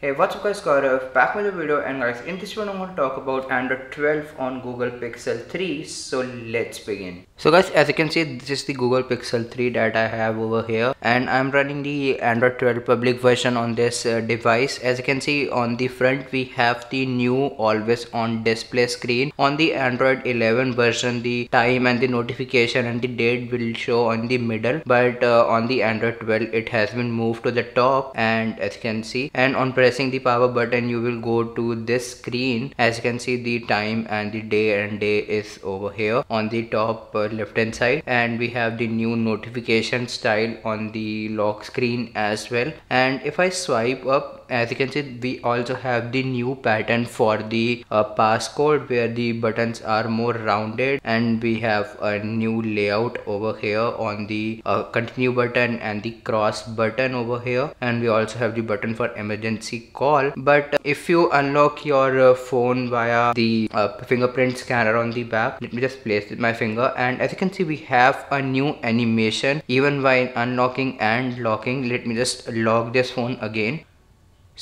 Hey what's up guys? Gaurav back with a video. And guys in this one I'm going to talk about Android 12 on Google Pixel 3 so let's begin. So guys as you can see this is the Google Pixel 3 that I have over here. And I'm running the Android 12 public version on this uh, device. As you can see on the front we have the new always on display screen. On the Android 11 version the time and the notification and the date will show on the middle. But uh, on the Android 12 it has been moved to the top. And as you can see and on pressing the power button you will go to this screen. As you can see the time and the day and day is over here on the top uh, left hand side. And we have the new notification style on the lock screen as well. And if I swipe up as you can see we also have the new pattern for the uh, passcode where the buttons are more rounded and we have a new layout over here on the uh, continue button and the cross button over here. And we also have the button for emergency call. But if you unlock your uh, phone via the uh, fingerprint scanner on the back let me just place my finger. And as you can see we have a new animation. Even while unlocking and locking let me just lock this phone again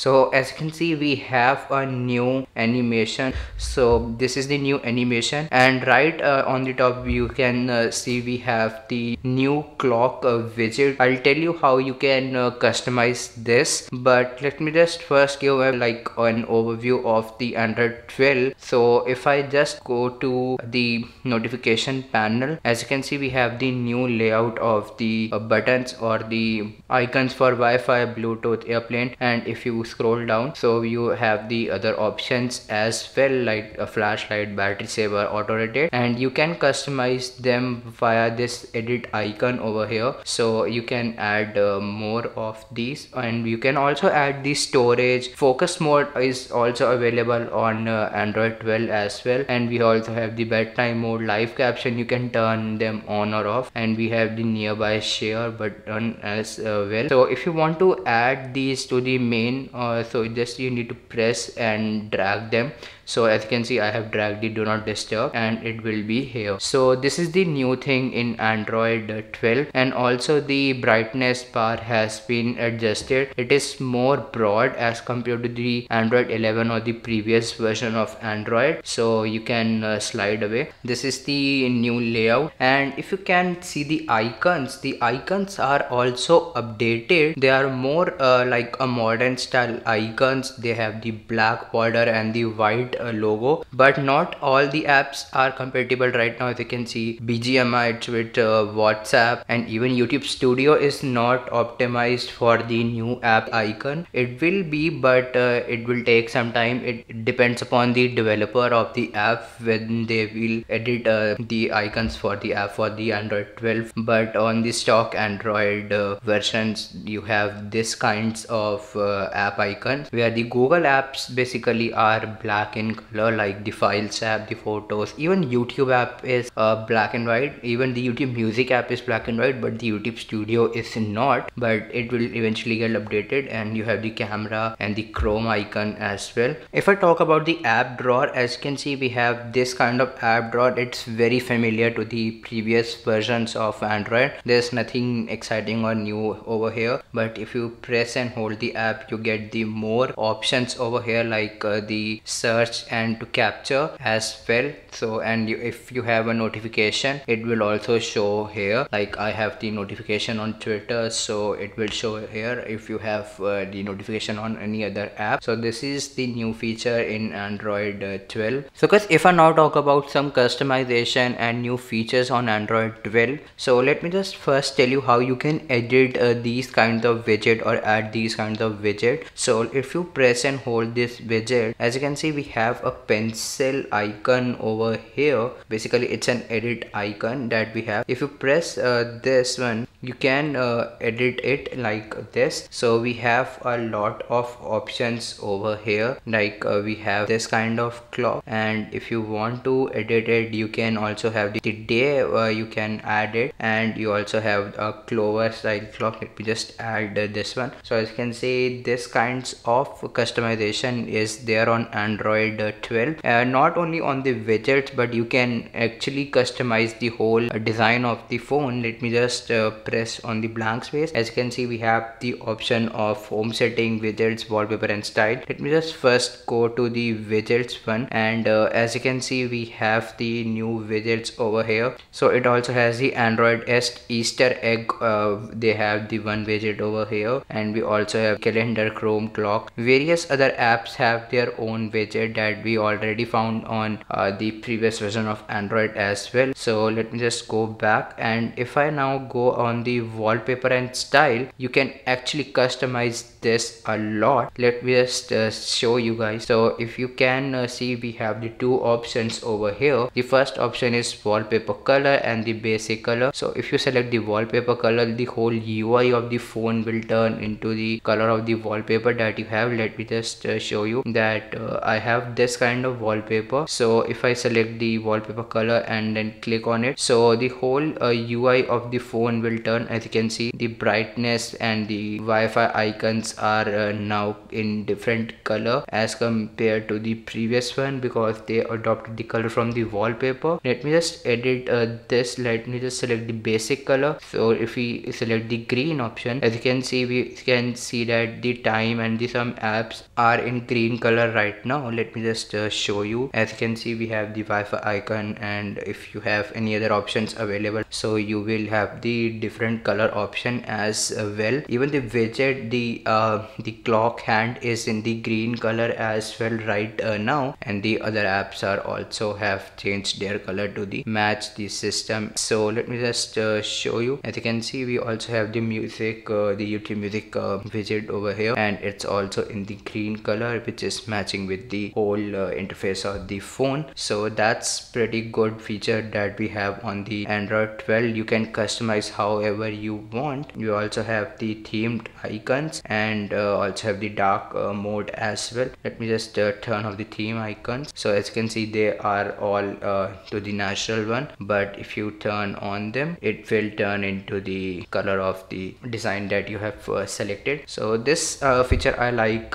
so as you can see we have a new animation. So this is the new animation. And right uh, on the top you can uh, see we have the new clock uh, widget. I'll tell you how you can uh, customize this. But let me just first give a, like an overview of the android 12 so if i just go to the notification panel as you can see we have the new layout of the uh, buttons or the icons for wi-fi bluetooth airplane. And if you scroll down so you have the other options as well like a flashlight battery saver auto rotate and you can customize them via this edit icon over here. So you can add uh, more of these and you can also add the storage. Focus mode is also available on uh, android 12 as well and we also have the bedtime mode live caption. You can turn them on or off and we have the nearby share button as uh, well. So if you want to add these to the main uh, so just you need to press and drag them so as you can see i have dragged the do not disturb and it will be here. So this is the new thing in android 12 and also the brightness bar has been adjusted. It is more broad as compared to the android 11 or the previous version of android. So you can uh, slide away. This is the new layout and if you can see the icons the icons are also updated. They are more uh, like a modern style icons. They have the black border and the white uh, logo but not all the apps are compatible right now. As you can see BGMI, Twitter, WhatsApp and even YouTube Studio is not optimized for the new app icon. It will be but uh, it will take some time. It depends upon the developer of the app when they will edit uh, the icons for the app for the Android 12 but on the stock Android uh, versions you have this kinds of uh, app icons where the Google apps basically are black in in color like the files app the photos even youtube app is uh, black and white. Even the youtube music app is black and white but the youtube studio is not. But it will eventually get updated and you have the camera and the chrome icon as well. If i talk about the app drawer as you can see we have this kind of app drawer. It's very familiar to the previous versions of android. There's nothing exciting or new over here. But if you press and hold the app you get the more options over here like uh, the search and to capture as well. So and you, if you have a notification it will also show here. Like i have the notification on twitter so it will show here if you have uh, the notification on any other app. So this is the new feature in android uh, 12 so guys if i now talk about some customization and new features on android 12 so let me just first tell you how you can edit uh, these kinds of widget or add these kinds of widget. So if you press and hold this widget as you can see we have have a pencil icon over here. Basically it's an edit icon that we have. If you press uh, this one you can uh, edit it like this. So we have a lot of options over here. Like uh, we have this kind of clock. And if you want to edit it you can also have the, day you can add it. And you also have a clover style clock. Let me just add this one. So as you can see this kinds of customization is there on android 12 uh, not only on the widgets but you can actually customize the whole design of the phone. Let me just uh, press on the blank space. As you can see we have the option of home setting widgets wallpaper and style. Let me just first go to the widgets one and uh, as you can see we have the new widgets over here. So it also has the android s easter egg uh, they have the one widget over here and we also have calendar chrome clock. Various other apps have their own widget that we already found on uh, the previous version of android as well. So let me just go back and if i now go on the wallpaper and style you can actually customize this a lot. Let me just uh, show you guys. So if you can uh, see we have the two options over here. The first option is wallpaper color and the basic color. So if you select the wallpaper color the whole ui of the phone will turn into the color of the wallpaper that you have. Let me just uh, show you that uh, i have this kind of wallpaper. So if i select the wallpaper color and then click on it so the whole ui uh, of the phone will turn. As you can see the brightness and the wi-fi icons are uh, now in different color as compared to the previous one because they adopted the color from the wallpaper. Let me just edit uh, this. Let me just select the basic color. So if we select the green option as you can see we can see that the time and the some apps are in green color right now. Let me just uh, show you. As you can see we have the Wi-Fi icon and if you have any other options available so you will have the different color option as well. Even the widget the uh, the clock hand is in the green color as well right uh, now. And the other apps are also have changed their color to the match the system. So let me just uh, show you. As you can see we also have the music uh, the youtube music uh, widget over here. And it's also in the green color which is matching with the whole interface of the phone. So that's pretty good feature that we have on the android 12 you can customize however you want. You also have the themed icons and uh, also have the dark uh, mode as well. Let me just uh, turn off the theme icons. So as you can see they are all uh, to the natural one. But if you turn on them it will turn into the color of the design that you have uh, selected. So this uh, feature i like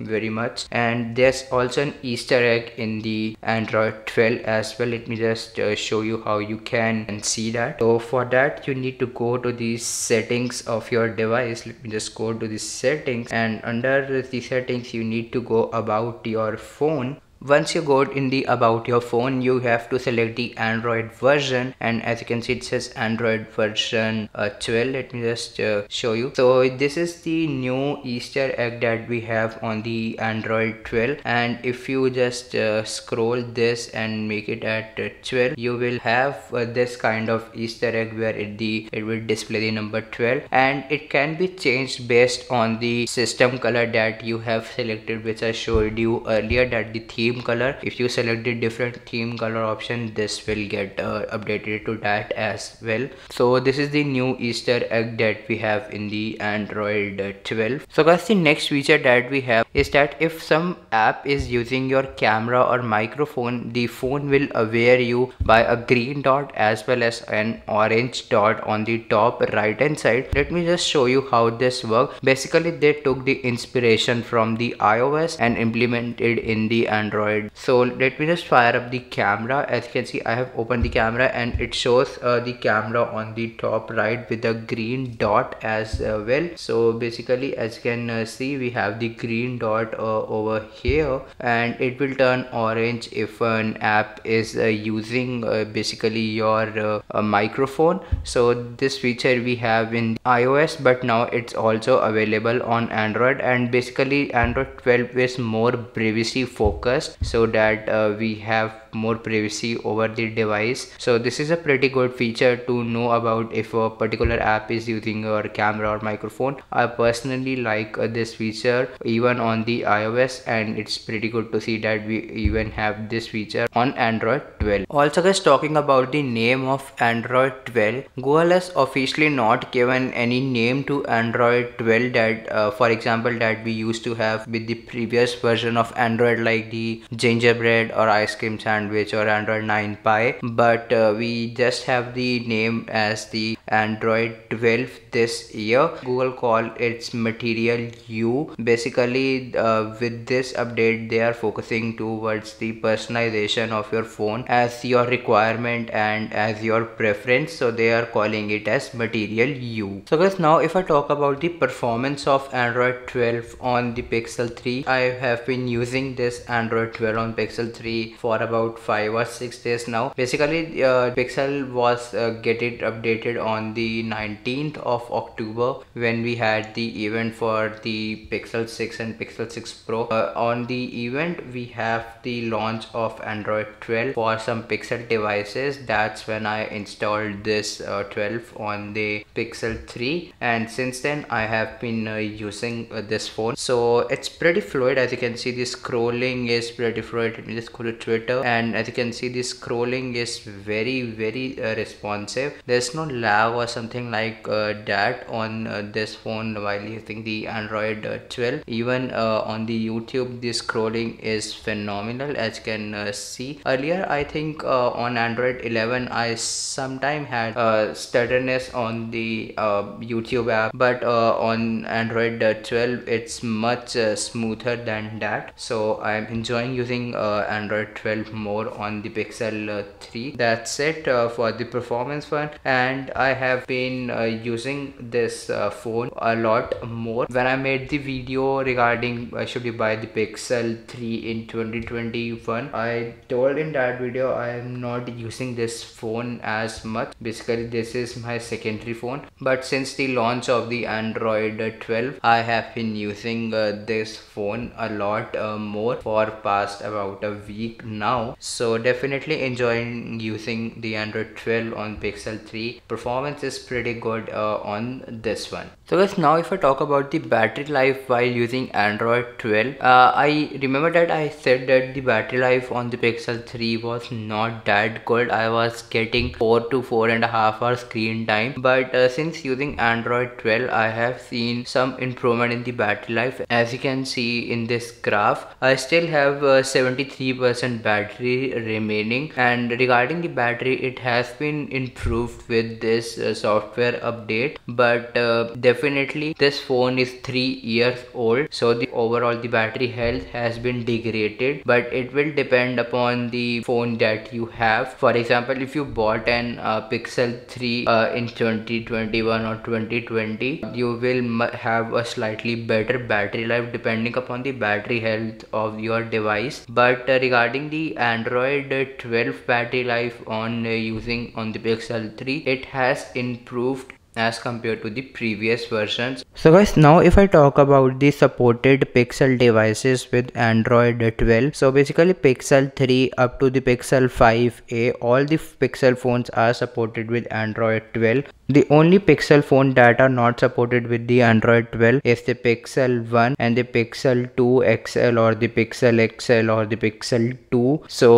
very much. And there's also an easter egg in the android 12 as well. Let me just show you how you can and see that. So for that you need to go to the settings of your device. Let me just go to the settings and under the settings you need to go about your phone once you go in the about your phone you have to select the android version. And as you can see it says android version uh, 12 let me just uh, show you. So this is the new easter egg that we have on the android 12 and if you just uh, scroll this and make it at uh, 12 you will have uh, this kind of easter egg where it the it will display the number 12 and it can be changed based on the system color that you have selected which i showed you earlier that the theme theme color. If you select the different theme color option this will get uh, updated to that as well. So this is the new easter egg that we have in the android 12 so guys the next feature that we have is that if some app is using your camera or microphone the phone will aware you by a green dot as well as an orange dot on the top right hand side. Let me just show you how this works. Basically they took the inspiration from the ios and implemented in the android android so let me just fire up the camera. As you can see i have opened the camera and it shows uh, the camera on the top right with a green dot as uh, well. So basically as you can uh, see we have the green dot uh, over here and it will turn orange if an app is uh, using uh, basically your microphone. So this feature we have in ios but now it's also available on android and basically android 12 is more privacy focused so that uh, we have more privacy over the device. So this is a pretty good feature to know about if a particular app is using your camera or microphone. I personally like uh, this feature even on the ios and it's pretty good to see that we even have this feature on android 12 also guys talking about the name of android 12 google has officially not given any name to android 12 that uh, for example that we used to have with the previous version of android like the gingerbread or ice cream sandwich or android 9 pie. But uh, we just have the name as the android 12 this year. Google call its Material You. Basically uh, with this update they are focusing towards the personalization of your phone as your requirement and as your preference. So they are calling it as Material You. So guys now if i talk about the performance of android 12 on the pixel 3 i have been using this android 12 on pixel 3 for about 5 or 6 days now basically uh, pixel was uh, get it updated on the 19th of October when we had the event for the Pixel 6 and Pixel 6 Pro. Uh, on the event we have the launch of Android 12 for some Pixel devices. That's when I installed this uh, 12 on the Pixel 3 and since then I have been uh, using uh, this phone. So it's pretty fluid as you can see the scrolling is pretty fluid. Let me just go to Twitter. And as you can see the scrolling is very very uh, responsive. There's no lag or something like uh, that on uh, this phone while using the android uh, 12 even uh, on the youtube the scrolling is phenomenal as you can uh, see. Earlier i think uh, on android 11 i sometime had stutterness on the youtube app. But on android 12 it's much smoother than that. So i'm enjoying using android 12 more on the pixel 3 that's it for the performance one. And i have been uh, using this uh, phone a lot more. When i made the video regarding uh, should you buy the pixel 3 in 2021 i told in that video i am not using this phone as much. Basically this is my secondary phone. But since the launch of the android 12 i have been using uh, this phone a lot uh, more for past about a week now. So definitely enjoying using the android 12 on pixel 3 performance is pretty good uh, on this one. So guys now if i talk about the battery life while using android 12 uh, i remember that i said that the battery life on the pixel 3 was not that good. I was getting four to four and a half hour screen time. But uh, since using android 12 i have seen some improvement in the battery life. As you can see in this graph i still have 73% uh, battery remaining. And regarding the battery it has been improved with this uh, software update. But uh, definitely this phone is three years old. So the overall the battery health has been degraded. But it will depend upon the phone that you have. For example if you bought an uh, pixel 3 uh, in 2021 or 2020 you will have a slightly better battery life depending upon the battery health of your device but uh, regarding the android 12 battery life on uh, using on the pixel 3 it has improved as compared to the previous versions. So guys now if i talk about the supported pixel devices with android 12 so basically pixel 3 up to the pixel 5a all the pixel phones are supported with android 12 the only Pixel phone that are not supported with the Android 12 is the Pixel 1 and the Pixel 2 XL or the Pixel XL or the Pixel 2. So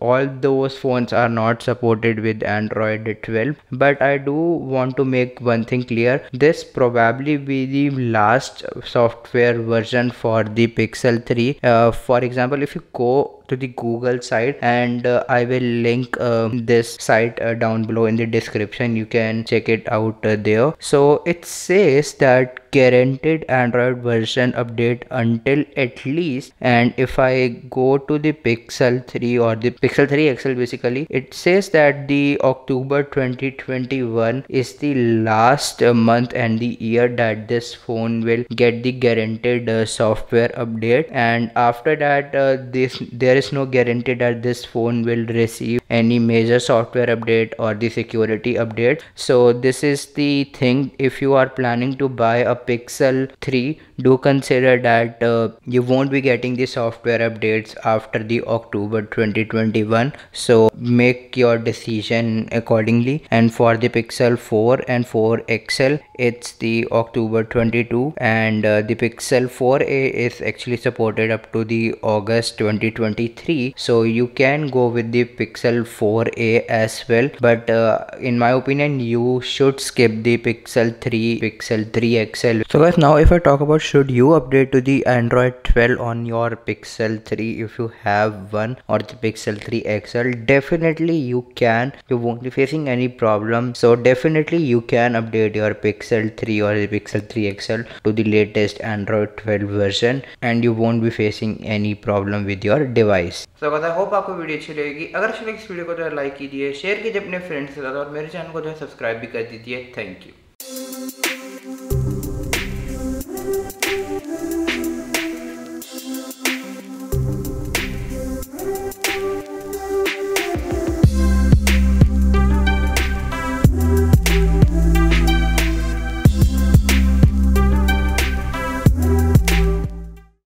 all those phones are not supported with Android 12. But I do want to make one thing clear. This probably be the last software version for the Pixel 3. Uh, for example, if you go to the google site and uh, i will link uh, this site uh, down below in the description. You can check it out uh, there. So it says that guaranteed android version update until at least and if i go to the pixel 3 or the pixel 3 xl basically it says that the october 2021 is the last month and the year that this phone will get the guaranteed uh, software update. And after that uh, this there is no guarantee that this phone will receive any major software update or the security update. So this is the thing if you are planning to buy a Pixel 3 do consider that uh, you won't be getting the software updates after the October 2021 so make your decision accordingly. And for the Pixel 4 and 4 XL it's the October 22 and uh, the Pixel 4a is actually supported up to the August 2023 so you can go with the Pixel 4a as well. But uh, in my opinion you should skip the Pixel 3 Pixel 3 XL so guys now if I talk about should you update to the android 12 on your pixel 3 if you have one or the pixel 3 xl definitely you can you won't be facing any problem so definitely you can update your pixel 3 or the pixel 3 xl to the latest android 12 version and you won't be facing any problem with your device so guys i hope आपको video अच्छी लगेगी अगर अच्छी लगी इस video को जो है लाइक कीजिए शेयर कीजिए अपने फ्रेंड्स के साथ और मेरे चैनल को जो है सब्सक्राइब भी कर दीजिए थैंक यू